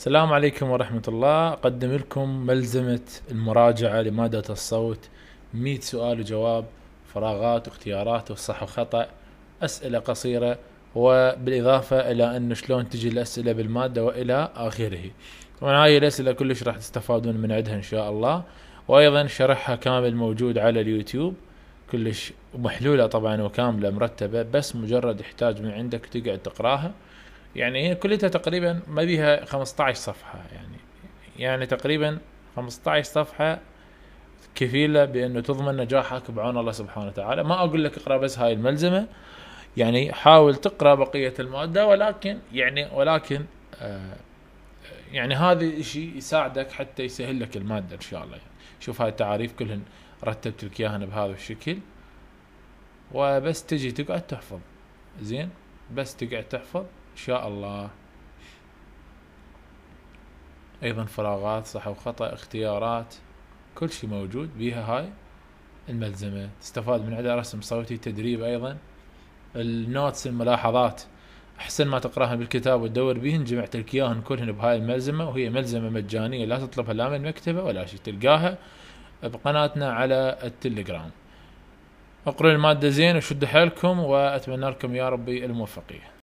السلام عليكم ورحمة الله. أقدم لكم ملزمة المراجعة لمادة الصوت؟ 100 سؤال وجواب فراغات واختيارات والصح وخطأ أسئلة قصيرة وبالإضافة إلى أن شلون تجي الأسئلة بالمادة وإلى آخره. طبعا هاي الأسئلة كلش راح تستفادون من عندها إن شاء الله. وأيضا شرحها كامل موجود على اليوتيوب. كلش محلولة طبعا وكاملة مرتبة بس مجرد يحتاج من عندك تقعد تقراها. يعني هي كلها تقريبا ما بيها 15 صفحة يعني يعني تقريبا 15 صفحة كفيلة بأنه تضمن نجاحك بعون الله سبحانه وتعالى. ما أقول لك اقرأ بس هاي الملزمة يعني حاول تقرأ بقية المادة ولكن يعني ولكن آه يعني هذا شيء يساعدك حتى يسهل لك المادة إن شاء الله. يعني شوف هاي التعاريف كلهن رتبت لك إياهن بهذا الشكل وبس تجي تقعد تحفظ. زين؟ بس تقعد تحفظ. شاء الله. أيضا فراغات صح وخطأ اختيارات كل شيء موجود. بيها هاي الملزمة. تستفاد من عندها رسم صوتي تدريب أيضا. النوتس الملاحظات. أحسن ما تقرأها بالكتاب وتدور بيهن جمعت لك اياهن كلهن بهاي الملزمة وهي ملزمة مجانية. لا تطلبها لا من المكتبة ولا شيء. تلقاها بقناتنا على التليجرام. اقروا المادة زين وشدوا حيلكم وأتمنى لكم يا ربي الموفقية